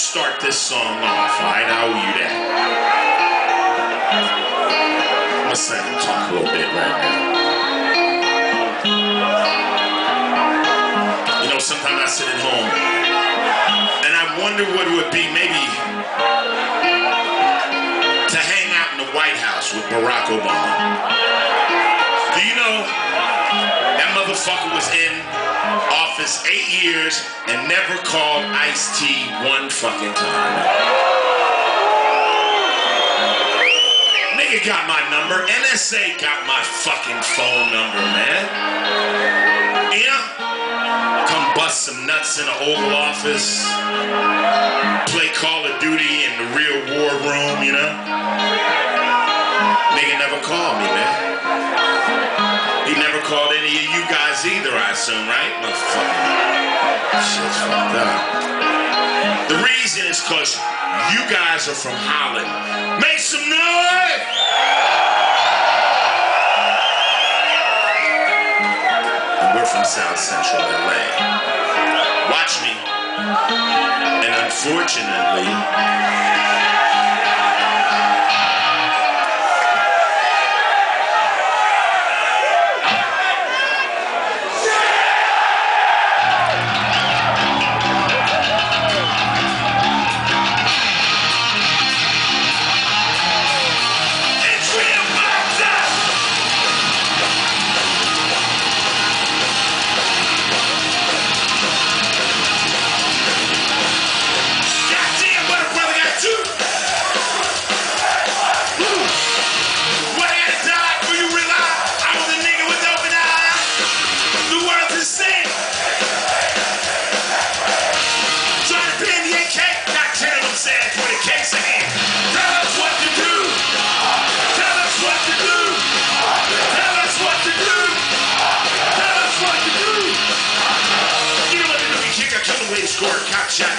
start this song off? I owe you that. Let's let him talk a little bit right now. You know, sometimes I sit at home and I wonder what it would be maybe to hang out in the White House with Barack Obama. Do you know that motherfucker was in office eight years and never called Ice T one fucking time? Nigga got my number. NSA got my fucking phone number, man. Yeah? Come bust some nuts in the Oval Office. Play Call of Duty in the real war room, you know? Nigga never called me, man. He never called any of you guys either, I assume, right? Motherfucker. Shit's fucked up. The reason is because you guys are from Holland. Make some noise! And we're from South Central LA. Watch me. And unfortunately, score Catch!